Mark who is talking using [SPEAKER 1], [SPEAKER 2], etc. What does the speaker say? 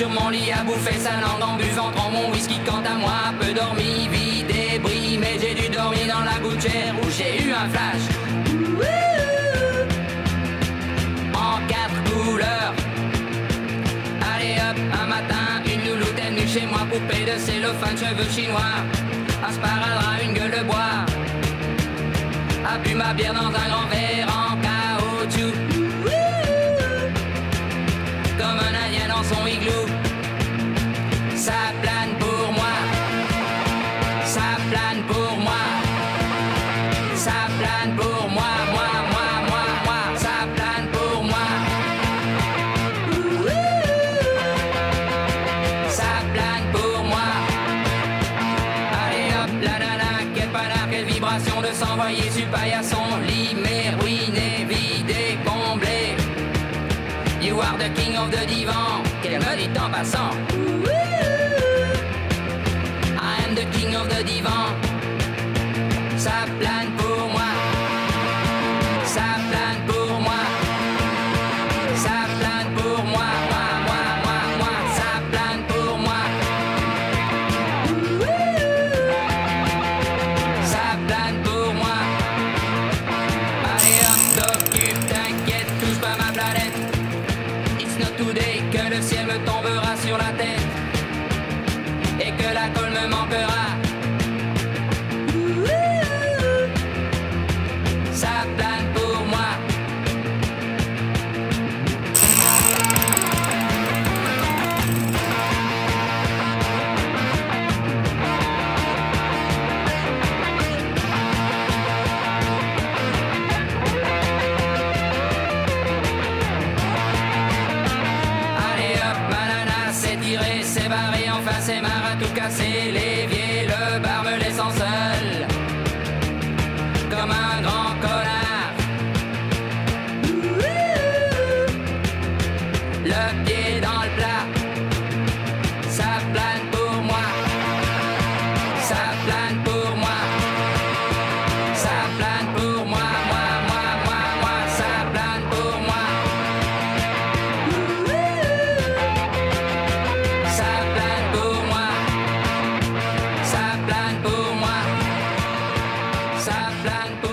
[SPEAKER 1] sur mon lit à bouffer sa langue en buvant. Trop mon whisky quant à moi peu dormi, vie débris mais j'ai dû dormir dans la gouttière où j'ai eu un flash. En quatre couleurs. Allez hop, un matin, une louloute est chez moi Poupée de cellophane, cheveux chinois. Un sparadrap, une gueule de bois. A bu ma bière dans un grand verre son igloo. Ça plane pour moi. Ça plane pour moi. Ça plane pour moi, moi, moi, moi, moi. Ça plane pour moi. Ça plane pour moi. Allez hop, la nana, quelle panard, quelle vibration de s'envoyer sur paillasson, limé, ruiné, vidé, comblé. You are the king of the divan, qu'elle me dit en passant. I am the king of the divan. Sur la tête. Et que la colle me manquera. Paris en face et marre tout casser. L'évier, le bar me laissant seul. Comme un grand connard. blanco.